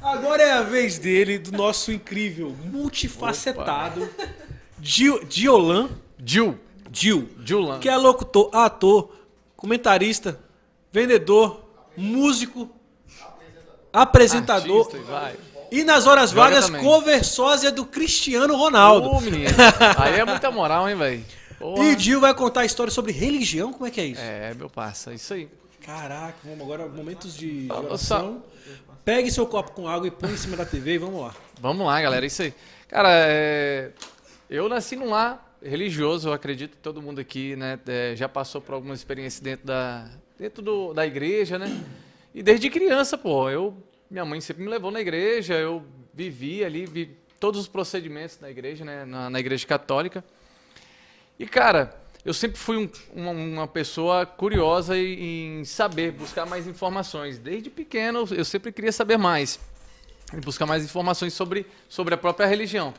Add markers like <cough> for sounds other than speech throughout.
Agora é a vez dele, do nosso incrível, multifacetado, Gil, Giolan. Gil. Gil. Giulan. Que é locutor, ator, comentarista, vendedor, músico, apresentador. Artista, vai. E nas horas Joga vagas, também. cover sósia do Cristiano Ronaldo. Ô, menino. Aí é muita moral, hein, velho? E o Gil vai contar a história sobre religião, como é que é isso? É, meu parça, isso aí. Caraca, vamos agora, momentos de oração. Pegue seu copo com água e põe em cima da TV e vamos lá. Vamos lá, galera, isso aí. Cara, é, eu nasci num lar religioso, eu acredito que todo mundo aqui, né, é, já passou por algumas experiências dentro da, dentro do- da igreja, né? E desde criança, pô, eu, minha mãe sempre me levou na igreja, eu vivi ali, vi todos os procedimentos da igreja, né, na, na igreja católica. E, cara, eu sempre fui um- uma, uma pessoa curiosa em, saber, buscar mais informações. Desde pequeno, eu sempre queria saber mais. E buscar mais informações sobre, sobre a própria religião.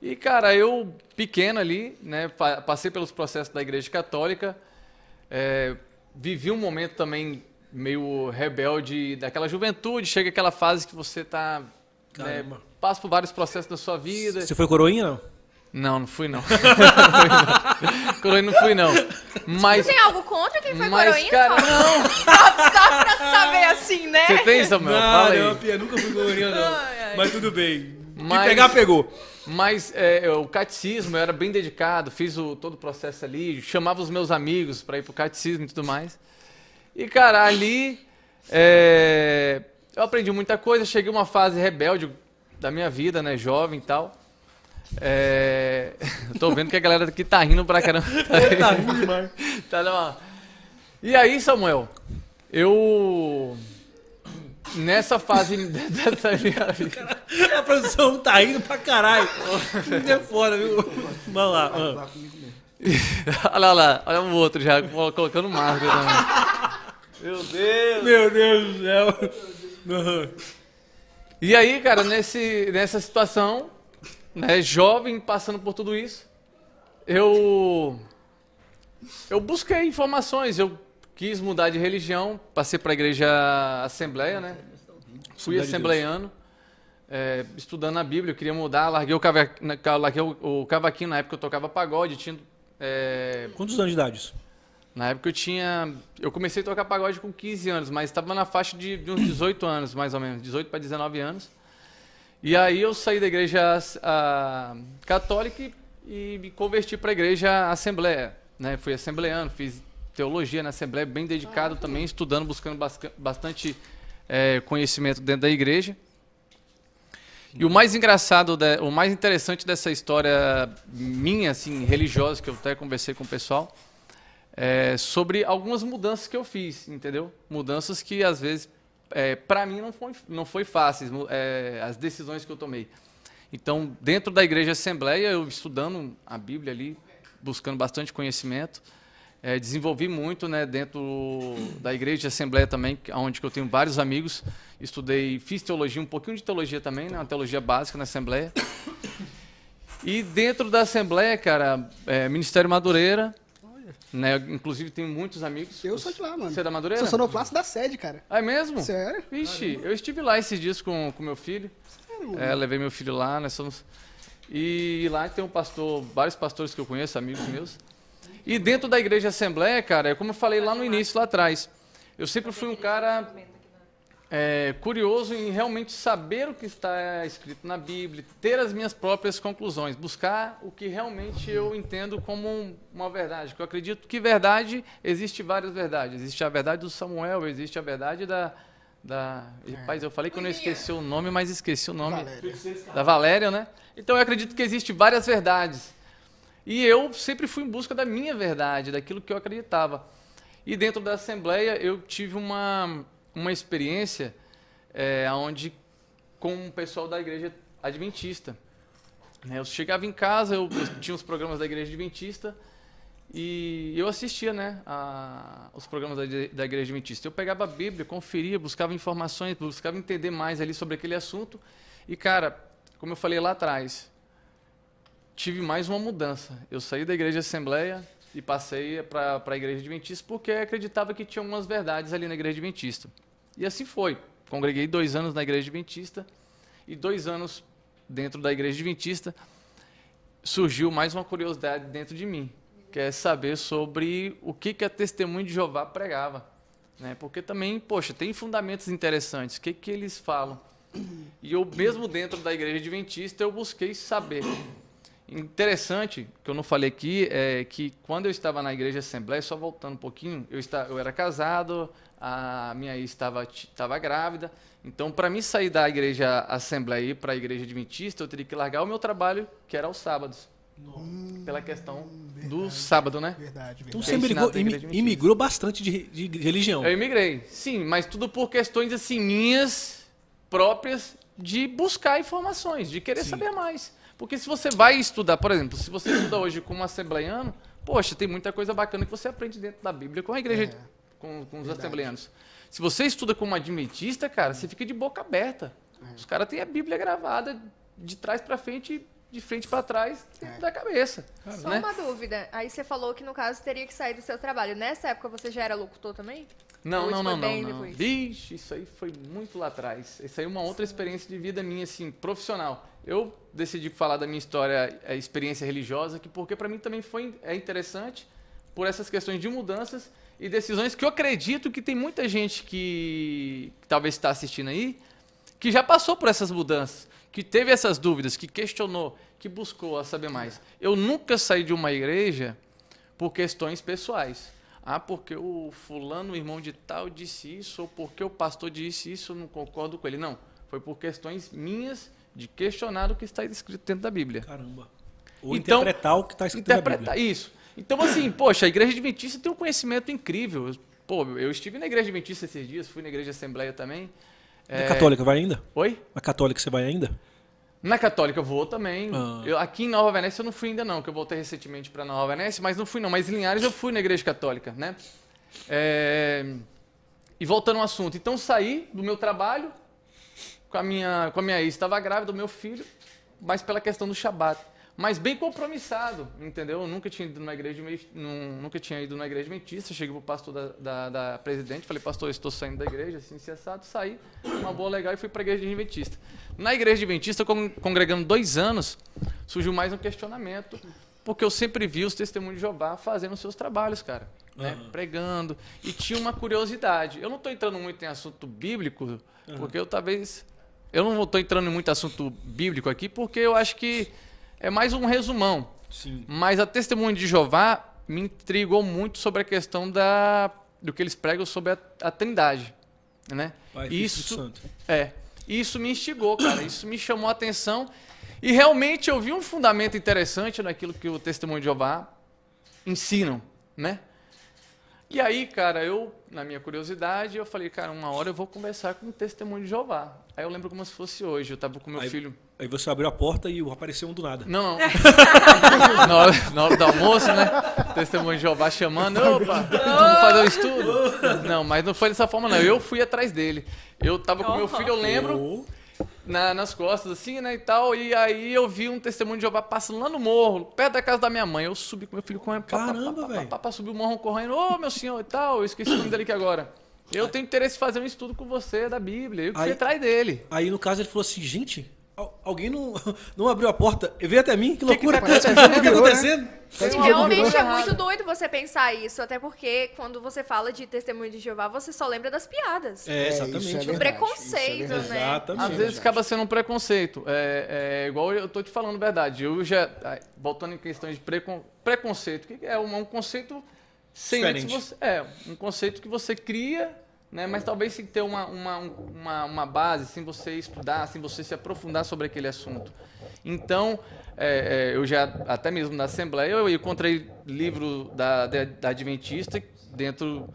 E, cara, eu, pequeno ali, né, pa- passei pelos processos da Igreja Católica, é, vivi um momento também meio rebelde daquela juventude, chega aquela fase que você tá, né, passa por vários processos da sua vida. Você foi coroinha, não? Não, <laughs> não fui não. Coroinha não fui não. Mas, Tem algo contra quem foi mas coroinha? cara, não. <laughs> Só, só pra saber assim, né? Você tem, Samuel? Fala aí. não, Pia, nunca fui coroinha, não. Ai, ai. Mas tudo bem. O que Mas- pegar, pegou. Mas é, o catecismo, eu era bem dedicado, fiz o, todo o processo ali, chamava os meus amigos para ir pro catecismo e tudo mais. E, cara, ali é, eu aprendi muita coisa, cheguei a uma fase rebelde da minha vida, né, jovem e tal. É, <laughs> tô vendo que a galera aqui tá rindo pra caramba. <laughs> Tá ruim demais. <laughs> Tá numa- E aí, Samuel, eu... Nessa fase dessa minha vida... A produção tá indo pra caralho. É foda, viu? Vamos lá. ah. olha lá, olha o outro já, colocando máscara também. Meu Deus! Meu Deus do céu. E aí, cara, nesse, nessa situação, né, jovem, passando por tudo isso, eu eu busquei informações, eu quis mudar de religião, passei para a igreja Assembleia, né? Fui assembleiano, é, estudando a Bíblia, eu queria mudar, larguei o, cava, larguei o, o cavaquinho, na época eu tocava pagode, tinha, é, Quantos anos de idade isso? na época eu tinha. Eu comecei a tocar pagode com 15 anos, mas estava na faixa de, de uns 18 anos, mais ou menos, 18 para 19 anos. E aí eu saí da igreja ah, católica e, e me converti para a igreja Assembleia. Né? Fui assembleano, fiz teologia na Assembleia, bem dedicado também, estudando, buscando bastante eh, conhecimento dentro da igreja. E o mais engraçado, o mais interessante dessa história minha, assim, religiosa, que eu até conversei com o pessoal, é sobre algumas mudanças que eu fiz, entendeu? Mudanças que às vezes, é, para mim, não foi, não foi fáceis, mu- é, as decisões que eu tomei. Então, dentro da igreja Assembleia, eu estudando a Bíblia ali, buscando bastante conhecimento, é, desenvolvi muito né, dentro da igreja Assembleia também, onde eu tenho vários amigos. Estudei, fiz teologia, um pouquinho de teologia também, né, uma teologia básica na Assembleia. E dentro da Assembleia, cara, é, Ministério Madureira, né, inclusive tenho muitos amigos. Eu sou de lá, mano. Você é da Madureira? Sou sonoplasta da sede, cara. Ah, é mesmo? Sério? Vixe, eu estive lá esses dias com com meu filho. É, levei meu filho lá, nós somos. E lá tem um pastor, vários pastores que eu conheço, amigos meus. E dentro da igreja Assembleia, cara, é como eu falei lá no início, lá atrás, eu sempre fui um cara é, curioso em realmente saber o que está escrito na Bíblia, ter as minhas próprias conclusões, buscar o que realmente eu entendo como um- uma verdade. Porque eu acredito que verdade, existe várias verdades. Existe a verdade do Samuel, existe a verdade da. da... Rapaz, eu falei que eu não esqueci o nome, mas esqueci o nome da Valéria, né? Então eu acredito que existe várias verdades. E eu sempre fui em busca da minha verdade, daquilo que eu acreditava. E dentro da Assembleia eu tive uma, uma experiência é, onde com o pessoal da igreja adventista. né? Eu chegava em casa, eu, tinha os programas da igreja adventista e eu assistia né, a- os programas da, da igreja adventista. Eu pegava a Bíblia, conferia, buscava informações, buscava entender mais ali sobre aquele assunto. E, cara, como eu falei lá atrás, tive mais uma mudança. Eu saí da igreja Assembleia e passei para a igreja adventista porque acreditava que tinha algumas verdades ali na igreja adventista. E assim foi. congreguei dois anos na igreja adventista e dois anos dentro da igreja adventista surgiu mais uma curiosidade dentro de mim, que é saber sobre o que, que a testemunha de Jeová pregava. Né? Porque também, poxa, tem fundamentos interessantes. O que, que eles falam? E eu, mesmo dentro da igreja adventista, eu busquei saber. Interessante, que eu não falei aqui, é que quando eu estava na igreja Assembleia, só voltando um pouquinho, eu, estava, eu era casado, a minha ex estava, estava grávida, então para mim sair da igreja Assembleia e para a igreja Adventista, eu teria que largar o meu trabalho, que era aos sábados. Hum, pela questão verdade, do sábado, né? Verdade, verdade. Então você imigrou, imigrou bastante de, de religião. Eu imigrei, sim, mas tudo por questões assim minhas próprias de buscar informações, de querer Sim. saber mais. Porque se você vai estudar, por exemplo, se você estuda hoje como assembleiano, poxa, tem muita coisa bacana que você aprende dentro da Bíblia com a igreja, é. Com, com, os assembleianos. Se você estuda como adventista, cara, você fica de boca aberta. É. Os caras têm a Bíblia gravada de trás para frente, de frente para trás, dentro é. da cabeça. Só né? uma dúvida. Aí você falou que no caso teria que sair do seu trabalho. Nessa época você já era locutor também? Não, não, não, não, não. Vixe, isso aí foi muito lá atrás. Isso aí é uma outra experiência de vida minha, assim, profissional. Eu decidi falar da minha história, a experiência religiosa, que porque para mim também foi é interessante por essas questões de mudanças e decisões que eu acredito que tem muita gente que, que talvez está assistindo aí, que já passou por essas mudanças, que teve essas dúvidas, que questionou, que buscou a saber mais. Eu nunca saí de uma igreja por questões pessoais. Ah, porque o fulano, o irmão de tal, disse isso, ou porque o pastor disse isso, eu não concordo com ele. Não, foi por questões minhas de questionar o que está escrito dentro da Bíblia. Caramba. Ou então, interpretar o que está escrito na Bíblia. Isso. Então, assim, poxa, a igreja adventista tem um conhecimento incrível. Pô, eu estive na igreja adventista esses dias, fui na igreja Assembleia também. Na é... católica vai ainda? Oi? Na católica você vai ainda? Na Católica eu vou também. Ah. Eu, aqui em Nova Venécia eu não fui ainda não, que eu voltei recentemente para Nova Venécia, mas não fui não. Mas em Linhares eu fui na Igreja Católica, né? É... E voltando ao assunto, então saí do meu trabalho com a minha, com a minha ex, estava grávida do meu filho, mas pela questão do Shabat mas bem compromissado, entendeu? Eu nunca tinha ido numa igreja, nunca tinha ido numa igreja adventista. Cheguei pro pastor da, da, da presidente, falei, pastor, estou saindo da igreja, assim, cessado, saí, uma boa legal e fui para a igreja adventista. Na igreja adventista, congregando dois anos, surgiu mais um questionamento, porque eu sempre vi os testemunhos de Jeová fazendo seus trabalhos, cara, né? Uhum. pregando, e tinha uma curiosidade. Eu não estou entrando muito em assunto bíblico, uhum. porque eu talvez eu não estou entrando em muito assunto bíblico aqui, porque eu acho que é mais um resumão. Sim. Mas a testemunha de Jeová me intrigou muito sobre a questão da, do que eles pregam sobre a, a Trindade, né? Pai, isso é, isso me instigou, cara. Isso me chamou a atenção e realmente eu vi um fundamento interessante naquilo que o testemunho de Jeová ensinam, né? E aí, cara, eu, na minha curiosidade, eu falei, cara, uma hora eu vou conversar com o testemunho de Jeová. Aí eu lembro como se fosse hoje, eu tava com meu aí, filho. Aí você abriu a porta e apareceu um do nada. Não, <laughs> na, hora, na hora do almoço, né? Testemunho de Jeová chamando, opa, vamos fazer o um estudo. Não, mas não foi dessa forma, não. Eu fui atrás dele. Eu tava com meu filho, eu lembro na, nas costas, assim, né, e tal. E aí eu vi um testemunho de Jeová passando lá no morro, perto da casa da minha mãe. Eu subi com meu filho correndo. Caramba, velho. Papá subiu o morro correndo. Ô, oh, meu senhor e tal. Eu esqueci o nome dele aqui agora. Eu tenho interesse em fazer um estudo com você da Bíblia. Eu fui atrás dele. Aí, no caso, ele falou assim, gente, Alguém não, <laughs> não abriu a porta? Veio até mim? Que loucura! O que, que tá acontecendo? Tá Realmente é muito doido você pensar isso, até porque quando você fala de testemunho de Jeová, você só lembra das piadas. É, exatamente. É é preconceito, é né? Exatamente. Às vezes acaba sendo um preconceito. É, é, igual eu tô te falando a verdade. Eu já, voltando em questões de precon, preconceito, que é um, um conceito sem você, É, um conceito que você cria né? Mas talvez sem ter uma, uma, uma, uma, base, sem você estudar, sem você se aprofundar sobre aquele assunto. Então, é, é, eu já, até mesmo na Assembleia, eu encontrei livro da, da, da Adventista dentro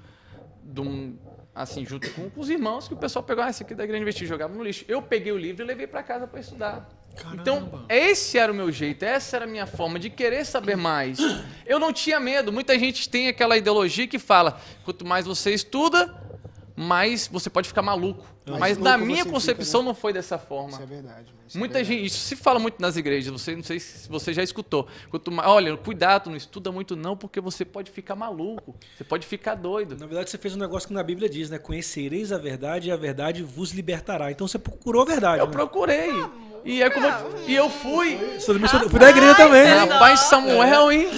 de um, assim, junto com, com, os irmãos, que o pessoal pegou, ah, esse aqui da Igreja Adventista, jogava no lixo. Eu peguei o livro e levei para casa para estudar. Caramba. Então, esse era o meu jeito, essa era a minha forma de querer saber mais. Eu não tinha medo. Muita gente tem aquela ideologia que fala: quanto mais você estuda, mas você pode ficar maluco. Mas Mas, louco na minha fica, concepção né? não foi dessa forma. Isso é verdade. isso é Muita verdade. gente, isso se fala muito nas igrejas, você não sei se você já escutou. Quanto mais, olha, cuidado, não estuda muito não, porque você pode ficar maluco, você pode ficar doido. Na verdade, você fez um negócio que na Bíblia diz, né? Conhecereis a verdade e a verdade vos libertará. Então você procurou a verdade. Eu né? procurei. E, é como eu, e eu fui. Do- sou- Fui da igreja também. né? Rapaz, Samuel, hein?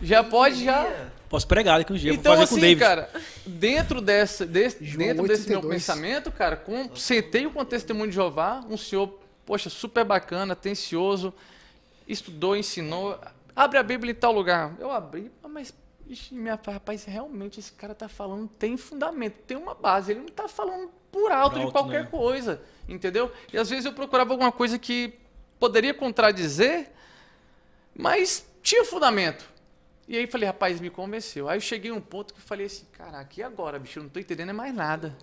Já pode já. Posso pregar daqui um dia, Então, vou fazer com o assim, David. cara, dentro, dessa, desse, João dentro desse meu 8:32. pensamento, cara, com, sentei com o testemunho de Jeová, um senhor, poxa, super bacana, atencioso, estudou, ensinou. Abre a Bíblia em tal lugar. Eu abri, ah, mas, ixi, minha, rapaz, realmente esse cara tá falando, tem fundamento, tem uma base, ele não tá falando por alto, Por de alto, qualquer né? coisa, entendeu? E às vezes eu procurava alguma coisa que poderia contradizer, mas tinha fundamento. E aí falei, rapaz, me convenceu. Aí eu cheguei a um ponto que falei assim, caraca, e agora, bicho? Eu não tô entendendo é mais nada.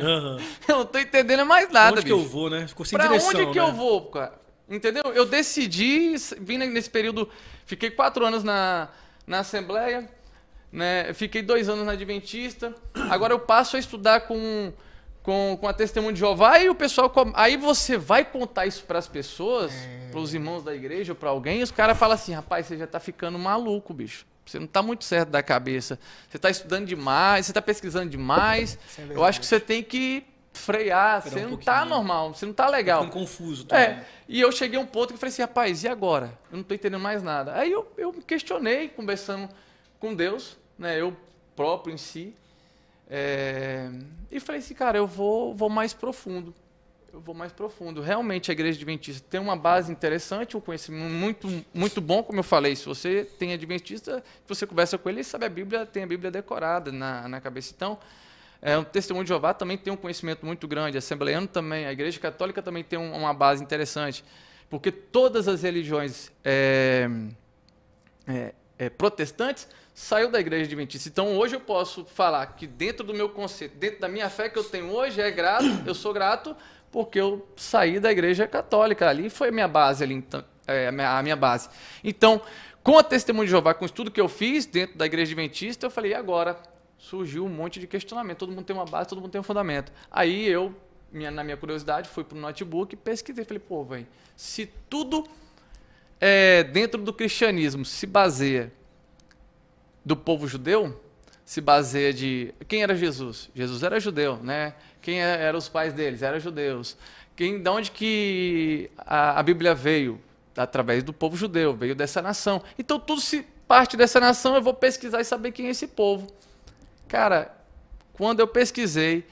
Aham. <laughs> Eu não tô entendendo é mais nada, Onde que bicho. eu vou, né? Ficou sem pra direção, onde que né? eu vou, cara? Entendeu? Eu decidi, vim nesse período, fiquei quatro anos na, na Assembleia, né? Fiquei dois anos na Adventista. Agora eu passo a estudar com, com, com a Testemunho de Jeová e o pessoal. Aí você vai contar isso para as pessoas, É. para os irmãos da igreja, para alguém, e os caras falam assim: rapaz, você já tá ficando maluco, bicho. Você não tá muito certo da cabeça. Você tá estudando demais, você tá pesquisando demais. É eu acho que você tem que frear. Frear você não tá pouquinho. normal, você não tá legal. Ficando confuso. também. É, e eu cheguei a um ponto que eu falei assim, rapaz, e agora? Eu não tô entendendo mais nada. Aí eu, eu me questionei, conversando com Deus, né, eu próprio em si, é, e falei assim, cara, eu vou, vou mais profundo. Eu vou mais profundo. Realmente a igreja adventista tem uma base interessante, um conhecimento muito, muito bom, como eu falei. Se você tem adventista, você conversa com ele, ele sabe a Bíblia, tem a Bíblia decorada na, na cabeça. Então, é, o Testemunho de Jeová também tem um conhecimento muito grande, a Assembleiano também, a Igreja Católica também tem um- uma base interessante, porque todas as religiões é, é, é, protestantes saiu da Igreja Adventista. Então hoje eu posso falar que dentro do meu conceito, dentro da minha fé que eu tenho hoje, é grato, <coughs> eu sou grato porque eu saí da Igreja Católica. Ali foi a minha base, ali, então, é, a, minha, base. Então, com a Testemunho de Jeová, com o estudo que eu fiz dentro da Igreja Adventista, eu falei, e agora? Surgiu um monte de questionamento. Todo mundo tem uma base, todo mundo tem um fundamento. Aí eu, minha- na minha curiosidade, fui para o notebook e pesquisei. Falei, pô, velho, se tudo é, dentro do cristianismo se baseia do povo judeu, se baseia de quem era Jesus? Jesus era judeu, né? Quem é- eram os pais deles? Eram judeus. Quem, da onde que a, a Bíblia veio? Através do povo judeu, veio dessa nação. Então tudo se parte dessa nação, eu vou pesquisar e saber quem é esse povo. Cara, quando eu pesquisei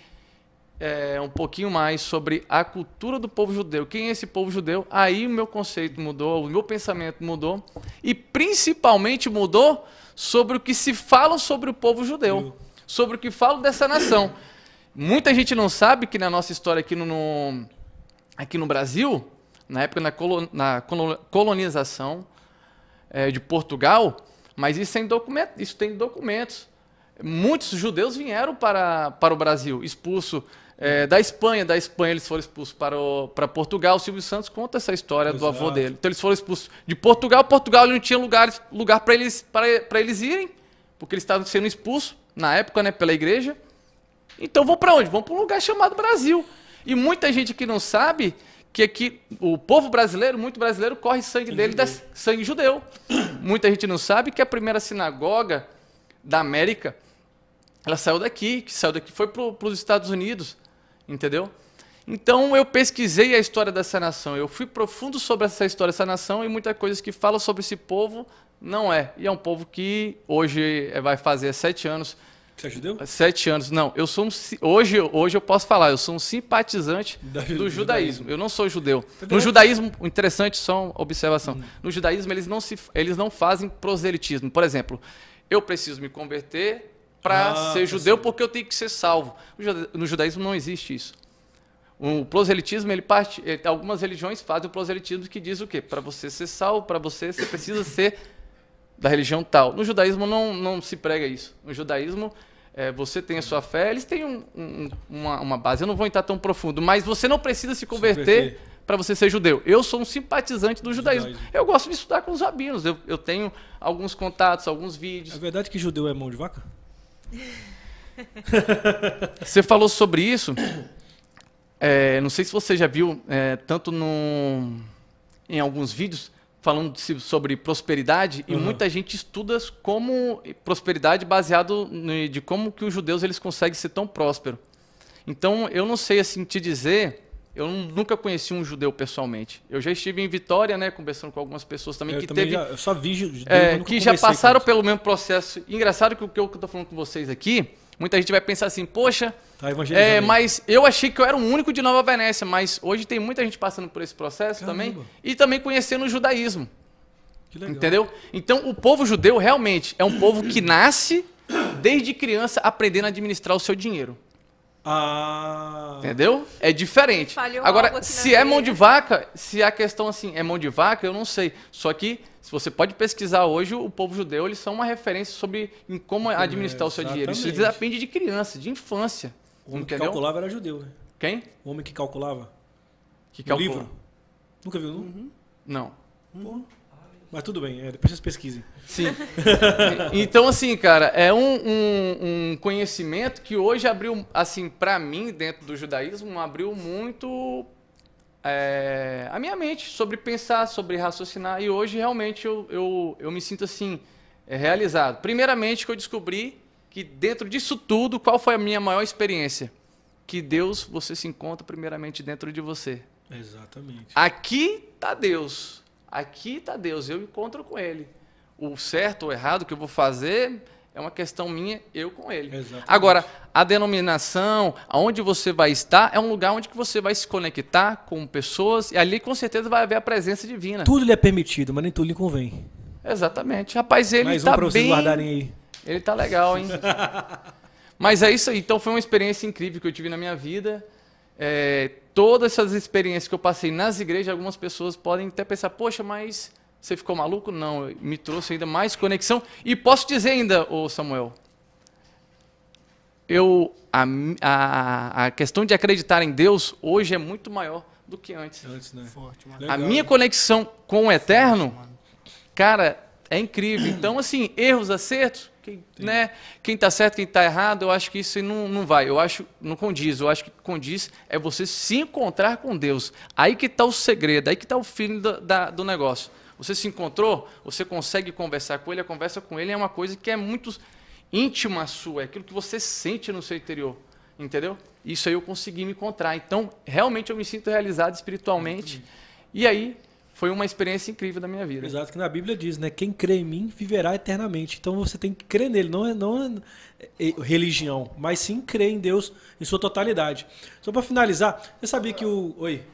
é, um pouquinho mais sobre a cultura do povo judeu, quem é esse povo judeu, aí o meu conceito mudou, o meu pensamento mudou e principalmente mudou sobre o que se fala sobre o povo judeu, sobre o que fala dessa nação. Muita gente não sabe que na nossa história aqui no, no- aqui no Brasil, na época na, colo- na colo- colonização eh, de Portugal, mas isso tem, document, isso tem documentos. Muitos judeus vieram para, para o Brasil, expulso eh, da Espanha. Da Espanha eles foram expulsos para, o, para Portugal. O Silvio Santos conta essa história do avô Exato. dele. Então eles foram expulsos de Portugal. Portugal não tinha lugar, lugar para eles, para, para eles irem, porque eles estavam sendo expulsos na época né, pela igreja. Então vão para onde? Vão para um lugar chamado Brasil. E muita gente que não sabe que aqui o povo brasileiro, muito brasileiro, corre sangue dele, da, sangue judeu. Muita gente não sabe que a primeira sinagoga da América, ela saiu daqui, que saiu daqui, foi para os Estados Unidos, entendeu? Então eu pesquisei a história dessa nação, eu fui profundo sobre essa história dessa nação e muitas coisas que falam sobre esse povo não é. E é um povo que hoje eh, vai fazer sete anos Você é judeu? Sete anos. Não, eu sou um. Hoje, hoje eu posso falar, eu sou um simpatizante Da- do do judaísmo. Eu não sou judeu. No vendo? judaísmo, interessante, só uma observação. No judaísmo, eles não, se, eles não fazem proselitismo. Por exemplo, eu preciso me converter para Ah, ser tá judeu porque eu tenho que ser salvo. No juda- No judaísmo não existe isso. O proselitismo, ele parte. eh, Algumas religiões fazem o proselitismo que diz o quê? Para você ser salvo, para você, você precisa ser da religião tal. No judaísmo não, não se prega isso. No judaísmo, eh, você tem a sua fé, eles têm um- um- uma, uma base. Eu não vou entrar tão profundo, mas você não precisa se converter para você ser judeu. Eu sou um simpatizante do judaísmo. Judaísmo. Eu gosto de estudar com os rabinos. Eu, eu tenho alguns contatos, alguns É vídeos. verdade que judeu é mão de vaca? <laughs> Você falou sobre isso. É, não sei se você já viu, é, tanto no, em alguns vídeos, falando de- sobre prosperidade, e Uhum. muita gente estuda como prosperidade baseado no- de como que os judeus eles conseguem ser tão prósperos. Então, eu não sei assim te dizer, eu nu- nunca conheci um judeu pessoalmente. Eu já estive em Vitória, né, conversando com algumas pessoas também eu que também teve já, eu só vi judeu, é, que já passaram pelo mesmo processo. Engraçado que o que eu estou falando com vocês aqui, muita gente vai pensar assim, poxa. Tá é, mas eu achei que eu era o único de Nova Venécia, mas hoje tem muita gente passando por esse processo Caramba. também e também conhecendo o judaísmo, Que legal. entendeu? Então o povo judeu realmente é um povo que nasce desde criança aprendendo a administrar o seu dinheiro. Ah. Entendeu? É diferente. Falhou Agora, se é mão de vaca, se a questão assim é mão de vaca, eu não sei. Só que se você pode pesquisar hoje, o povo judeu, eles são uma referência sobre em como administrar o seu dinheiro. Isso depende de criança, de infância. O homem que entendeu? calculava era judeu, né? Quem? O homem que calculava. Que calcula? livro. Nunca viu, não? Não. Pô. Mas tudo bem, é, depois vocês pesquisem. Sim. <laughs> então, assim, cara, é um, um- um conhecimento que hoje abriu, assim, pra mim, dentro do judaísmo, abriu muito é, a minha mente sobre pensar, sobre raciocinar. E hoje, realmente, eu, eu, eu me sinto, assim, é, realizado. Primeiramente, que eu descobri que dentro disso tudo, qual foi a minha maior experiência? Que Deus, você se encontra primeiramente dentro de você. Exatamente. Aqui tá Deus. Aqui tá Deus. Eu encontro com Ele. O certo ou errado que eu vou fazer é uma questão minha, eu com Ele. Exatamente. Agora, a denominação, aonde você vai estar, é um lugar onde você vai se conectar com pessoas e ali com certeza vai haver a presença divina. Tudo lhe é permitido, mas nem tudo lhe convém. Exatamente. Rapaz, ele Mais um tá pra vocês bem. guardarem aí. Ele tá legal, hein? <laughs> Mas é isso aí. Então foi uma experiência incrível que eu tive na minha vida. É, todas essas experiências que eu passei nas igrejas, algumas pessoas podem até pensar, poxa, mas você ficou maluco? Não, me trouxe ainda mais conexão. E posso dizer ainda, ô Samuel, eu, a, a, a questão de acreditar em Deus hoje é muito maior do que antes. Antes, né? Forte, mano. Legal. A minha conexão com o eterno, cara, é incrível. Então, assim, erros, acertos, quem, né? Quem tá certo, quem tá errado, eu acho que isso não, não vai. Eu acho, não condiz. Eu acho que condiz é você se encontrar com Deus. Aí que tá o segredo, aí que tá o feeling do, da- do negócio. Você se encontrou, você consegue conversar com ele, a conversa com ele é uma coisa que é muito íntima sua, é aquilo que você sente no seu interior. Entendeu? Isso aí eu consegui me encontrar. Então, realmente eu me sinto realizado espiritualmente. E aí, foi uma experiência incrível da minha vida. Exato, que na Bíblia diz, né? Quem crê em mim viverá eternamente. Então você tem que crer nele, não é, não é, é religião, mas sim crer em Deus em sua totalidade. Só para finalizar, você sabia que o. Oi.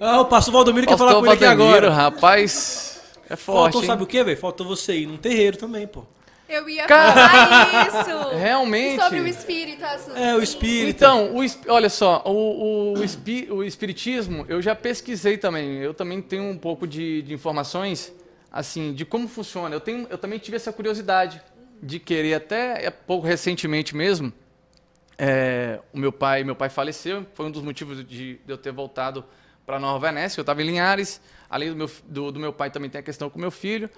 Ah, o pastor Valdomiro quer falar Pastor com ele aqui Valdemiro, agora. rapaz, é forte, Faltou, hein? sabe o que, velho? Faltou você ir num terreiro também, pô. Eu ia Cara, falar isso. <laughs> Realmente. E sobre o espírito. as- É, o espírito. Então, o, esp- olha só, o, o, espi- o espiritismo, eu já pesquisei também. Eu também tenho um pouco de, de informações, assim, de como funciona. Eu, tenho, eu também tive essa curiosidade de querer, até é, pouco recentemente mesmo, é, o meu pai, meu pai faleceu, foi um dos motivos de, de eu ter voltado para Nova Venécia. Eu estava em Linhares, além do meu, do, do meu pai também tem a questão com meu filho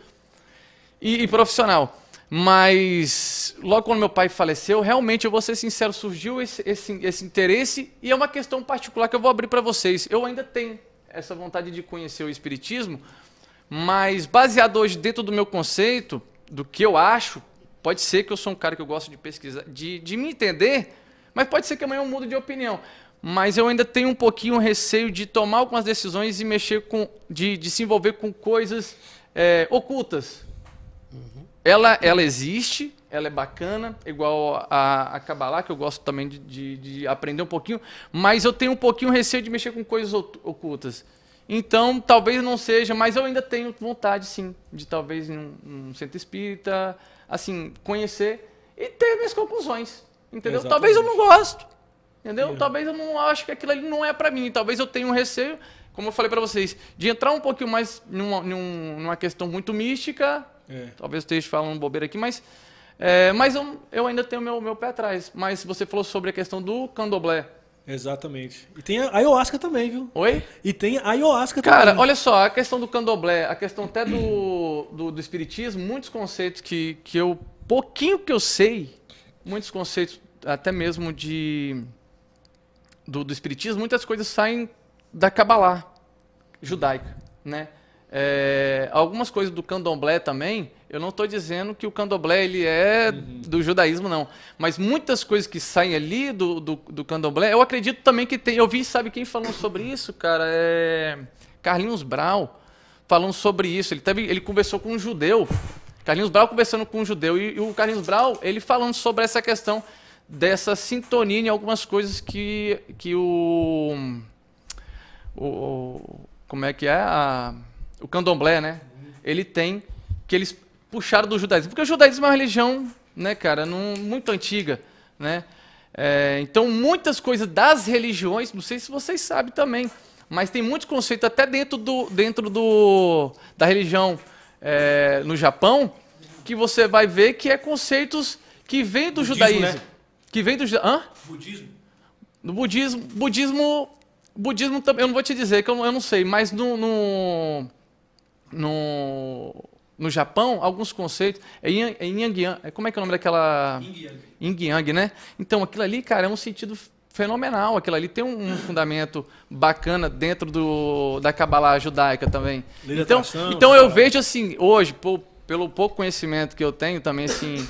e, e profissional. Mas logo quando meu pai faleceu, realmente, eu vou ser sincero, surgiu esse, esse, esse interesse e é uma questão particular que eu vou abrir para vocês. Eu ainda tenho essa vontade de conhecer o Espiritismo, mas baseado hoje dentro do meu conceito, do que eu acho, pode ser que eu sou um cara que eu gosto de pesquisar, de, de me entender, mas pode ser que amanhã eu mude de opinião. Mas eu ainda tenho um pouquinho receio de tomar algumas decisões e mexer com, de, de se envolver com coisas é, ocultas. Ela, ela existe, ela é bacana, igual a, a Kabbalah, que eu gosto também de, de, de aprender um pouquinho, mas eu tenho um pouquinho receio de mexer com coisas ocu- ocultas. Então, talvez não seja, mas eu ainda tenho vontade, sim, de talvez num, num centro espírita, assim, conhecer e ter minhas conclusões. Entendeu? Exatamente. Talvez eu não gosto. Entendeu? É. Talvez eu não acho que aquilo ali não é pra mim. Talvez eu tenha um receio, como eu falei pra vocês, de entrar um pouquinho mais numa, num- numa questão muito mística. É. Talvez eu esteja falando bobeira aqui, mas, é, mas eu, eu ainda tenho meu, meu pé atrás. Mas você falou sobre a questão do candomblé. Exatamente. E tem a ayahuasca também, viu? Oi? E tem a ayahuasca Cara, também. olha só, a questão do candomblé, a questão até do, do, do espiritismo, muitos conceitos que, que eu, pouquinho que eu sei, muitos conceitos, até mesmo de do, do espiritismo, muitas coisas saem da Kabbalah judaica, né? É, algumas coisas do candomblé também, eu não estou dizendo que o candomblé ele é uhum. do judaísmo, não. Mas muitas coisas que saem ali do, do, do, candomblé, eu acredito também que tem. Eu vi, sabe quem falou sobre isso, cara? É Carlinhos Brau falando sobre isso. Ele, teve, ele conversou com um judeu. Carlinhos Brau conversando com um judeu. E, e o Carlinhos Brau, ele falando sobre essa questão dessa sintonia em algumas coisas que, que o, o. Como é que é? A, o candomblé, né? Ele tem. Que eles puxaram do judaísmo. Porque o judaísmo é uma religião, né, cara, num, muito antiga, né? É, então, muitas coisas das religiões, não sei se vocês sabem também, mas tem muitos conceitos até dentro, do, dentro do, da religião é, no Japão que você vai ver que é conceitos que vêm do budismo, judaísmo. Né? Que vem do. Hã? Budismo. No budismo. Budismo. Budismo também. Eu não vou te dizer que eu, eu não sei, mas no, no, no no Japão, alguns conceitos. É Yang, é Yang, é, como é que é o nome daquela. Yin Yang, né? Então, aquilo ali, cara, é um sentido fenomenal. Aquilo ali tem um, um fundamento bacana dentro do, da Kabbalah judaica também. Então, então eu vejo assim, hoje, pô, pelo pouco conhecimento que eu tenho também, assim.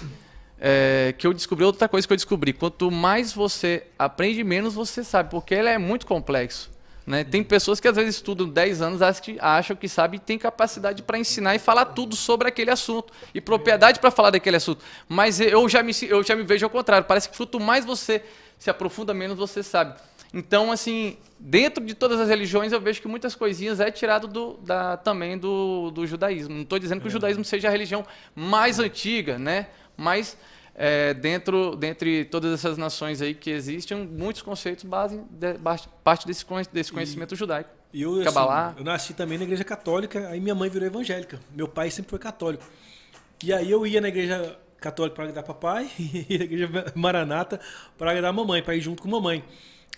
É, que eu descobri outra coisa que eu descobri. Quanto mais você aprende, menos você sabe, porque ele é muito complexo. Né? Tem pessoas que às vezes estudam 10 anos, acham que sabem e têm capacidade para ensinar e falar tudo sobre aquele assunto. E propriedade para falar daquele assunto. Mas eu já, me, eu já me vejo ao contrário. Parece que quanto mais você se aprofunda, menos você sabe. Então, assim, dentro de todas as religiões, eu vejo que muitas coisinhas é tirado do, da, também do, do judaísmo. Não estou dizendo que o é. judaísmo seja a religião mais antiga, né? Mas é, dentro dentre todas essas nações aí que existem, muitos conceitos base, de, parte desse, desse conhecimento e, judaico. E eu, assim, eu nasci também na igreja católica, aí minha mãe virou evangélica. Meu pai sempre foi católico. E aí eu ia na igreja católica para agradar papai <laughs> e na igreja maranata para agradar mamãe, para ir junto com mamãe.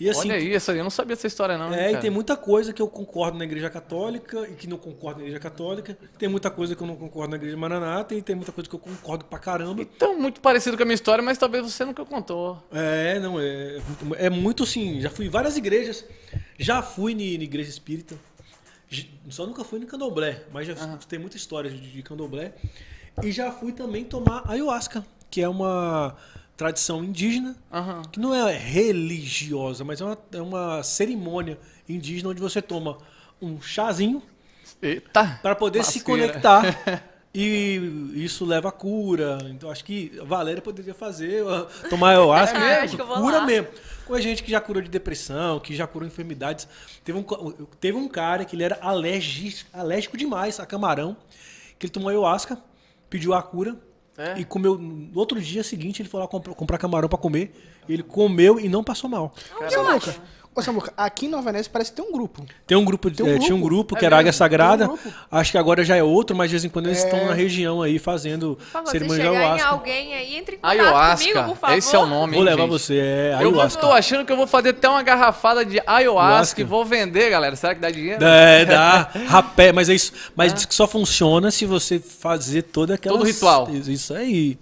E, assim, Olha isso, eu não sabia dessa história não. É, e tem muita coisa que eu concordo na igreja católica e que não concordo na igreja católica. Tem muita coisa que eu não concordo na igreja maranata e tem muita coisa que eu concordo pra caramba. Então, muito parecido com a minha história, mas talvez você nunca contou. É, não, é, é muito assim, já fui em várias igrejas, já fui na igreja espírita, só nunca fui no candomblé, mas já uhum. tem muita história de, de candomblé. E já fui também tomar ayahuasca, que é uma tradição indígena, uhum. que não é religiosa, mas é uma, é uma cerimônia indígena onde você toma um chazinho para poder Lasqueira. se conectar. <laughs> E isso leva a cura. Então acho que a Valéria poderia fazer, tomar ayahuasca, é, mesmo, cura lá. mesmo. Com a gente que já curou de depressão, que já curou enfermidades. Teve um, teve um cara que ele era alérgico, alérgico demais a camarão, que ele tomou ayahuasca, pediu a cura, é. E comeu. No outro dia seguinte, ele foi lá comprar, comprar camarão para comer. Ele comeu e não passou mal. Samuca, ô Samuca, aqui em Nova Venécia parece que tem um grupo. Tem um grupo, tem um é, grupo. tinha um grupo que é era Águia Sagrada. Um Acho que agora já é outro, mas de vez em quando eles estão é. na região aí fazendo por cerimônia de ayahuasca. alguém aí, entre em contato ayahuasca, comigo, por favor. Esse é o nome. Vou levar gente. você, é ayahuasca. Eu tô achando que eu vou fazer até uma garrafada de ayahuasca, ayahuasca. e vou vender, galera. Será que dá dinheiro? É, <laughs> dá. Rapé, mas é isso. Mas ah. diz que só funciona se você fazer toda aquela. Todo ritual. Isso aí.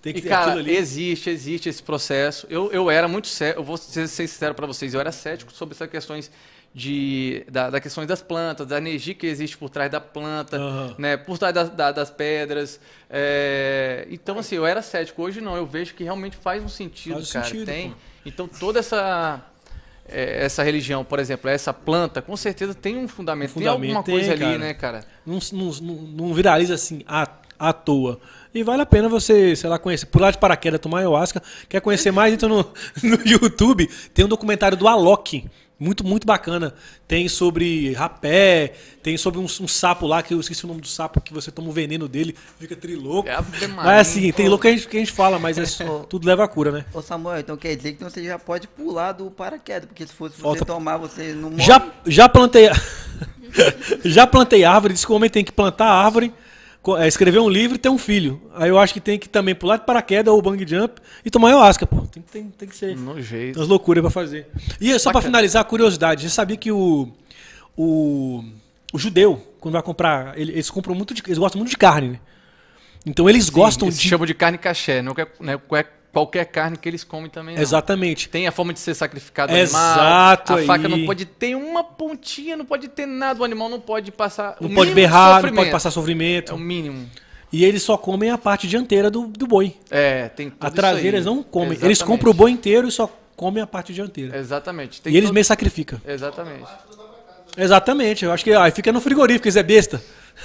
Tem que e, ter cara, aquilo ali. existe, existe esse processo. Eu, eu era muito sério, eu vou ser sincero para vocês, eu era cético sobre essas questões de, da, da questões das plantas, da energia que existe por trás da planta, uhum. né, por trás da, da, das pedras. É... Então, assim, eu era cético. Hoje não, eu vejo que realmente faz um sentido, faz cara. Sentido, tem. Pô. Então, toda essa é, essa religião, por exemplo, essa planta, com certeza tem um fundamento, um fundamento tem alguma tem, coisa cara. ali, né, cara? Não, não, não viraliza assim à, à toa. E vale a pena você, sei lá, conhecer, pular de paraquedas, tomar ayahuasca. Quer conhecer mais? Então no, <laughs> no YouTube tem um documentário do Alok. Muito, muito bacana. Tem sobre rapé, tem sobre um, um, sapo lá, que eu esqueci o nome do sapo, que você toma o veneno dele, fica trilouco. É mas assim, tem louco que a, gente, que a gente fala, mas é só, tudo leva a cura, né? Ô Samuel, então quer dizer que você já pode pular do paraquedas, porque se fosse Falta... você tomar, você não morre. Já, já plantei. <laughs> já plantei árvore, disse que o homem tem que plantar árvore escrever um livro e ter um filho. Aí eu acho que tem que também pular de paraquedas ou bang jump e tomar ayahuasca, pô. Tem, tem, tem que ser. No jeito. As loucuras pra fazer. E só para finalizar, a curiosidade. Você sabia que o, o, o judeu, quando vai comprar, eles compram muito de, eles gostam muito de carne, né? Então eles Sim, gostam eles de. chamam de carne caché, não é, não é qualquer carne que eles comem também não. Exatamente. Tem a forma de ser sacrificado Exato animal. A faca aí. não pode ter uma pontinha, não pode ter nada. O animal não pode passar. Não pode berrar, não pode passar sofrimento. É o mínimo. E eles só comem a parte dianteira do, do boi. É, tem tudo A isso traseira eles não comem. Eles Exatamente. compram o boi inteiro e só comem a parte dianteira. Exatamente. Tem E eles todo- mesmo sacrificam. Exatamente. Exatamente. Eu acho que aí fica no frigorífico, eles é besta.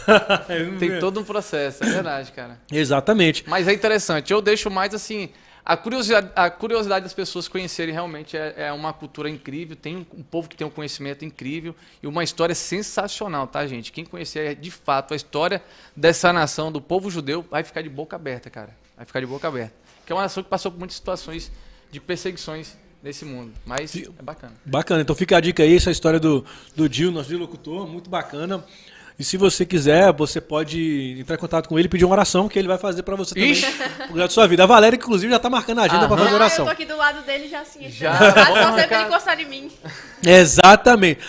<laughs> Tem todo um processo, é verdade, cara. Exatamente. Mas é interessante. Eu deixo mais assim. A curiosidade, a curiosidade das pessoas conhecerem realmente é, é uma cultura incrível. Tem um, um povo que tem um conhecimento incrível e uma história sensacional, tá, gente? Quem conhecer de fato a história dessa nação, do povo judeu, vai ficar de boca aberta, cara. Vai ficar de boca aberta. Que é uma nação que passou por muitas situações de perseguições nesse mundo. Mas é bacana. Bacana. Então fica a dica aí, essa história do, do Dil, nosso locutor, muito bacana. E se você quiser, você pode entrar em contato com ele e pedir uma oração que ele vai fazer pra você também. Ixi. Por causa da sua vida. A Valéria, inclusive, já tá marcando a agenda pra Aham. fazer Ah, eu oração. tô aqui do lado dele já assim. Já, Já. Só sempre marcar. ele encostar em mim. Exatamente.